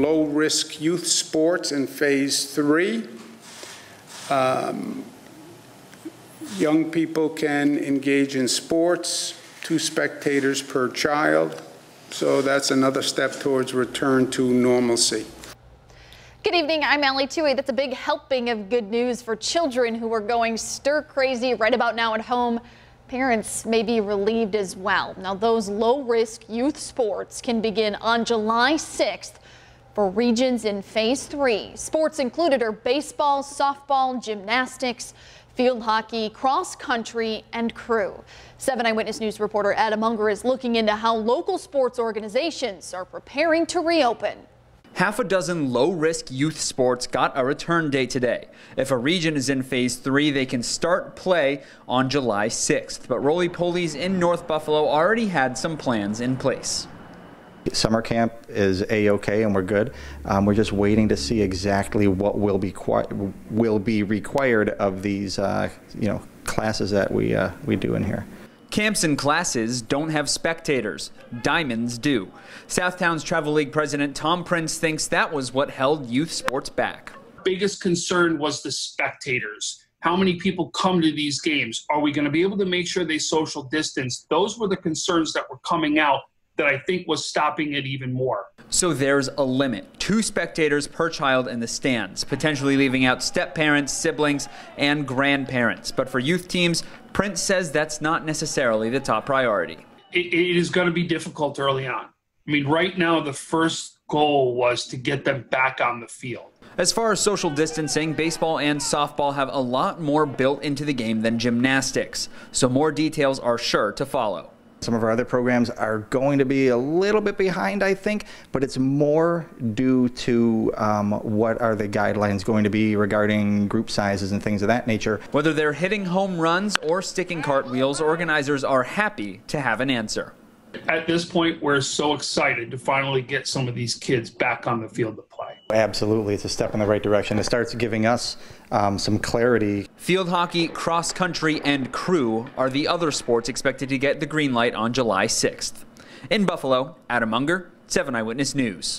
Low risk youth sports in phase three. Um, young people can engage in sports, two spectators per child. So that's another step towards return to normalcy. Good evening, I'm Allie Tui. That's a big helping of good news for children who are going stir crazy right about now at home. Parents may be relieved as well. Now, those low risk youth sports can begin on July 6th for regions in phase three. Sports included are baseball, softball, gymnastics, field hockey, cross country, and crew. 7 Eyewitness News reporter Adam Unger is looking into how local sports organizations are preparing to reopen. Half a dozen low risk youth sports got a return date today. If a region is in phase three, they can start play on July 6th. But Rolly Pollies in North Buffalo already had some plans in place. Summer camp is a-okay and we're good. Um, we're just waiting to see exactly what will be will be required of these uh, you know classes that we uh, we do in here. Camps and classes don't have spectators. Diamonds do. Southtowns Travel League president Tom Prince thinks that was what held youth sports back. Biggest concern was the spectators. How many people come to these games? Are we going to be able to make sure they social distance? Those were the concerns that were coming out that I think was stopping it even more. So there's a limit two spectators per child in the stands, potentially leaving out step parents, siblings, and grandparents. But for youth teams, Prince says that's not necessarily the top priority. it, it is going to be difficult early on. I mean, right now, the first goal was to get them back on the field. As far as social distancing, baseball and softball have a lot more built into the game than gymnastics, so more details are sure to follow. Some of our other programs are going to be a little bit behind, I think, but it's more due to um, what are the guidelines going to be regarding group sizes and things of that nature. Whether they're hitting home runs or sticking cartwheels, organizers are happy to have an answer. At this point, we're so excited to finally get some of these kids back on the field to play. Absolutely, it's a step in the right direction. It starts giving us um, some clarity. Field hockey, cross country, and crew are the other sports expected to get the green light on July 6th. In Buffalo, Adam Unger, 7 Eyewitness News.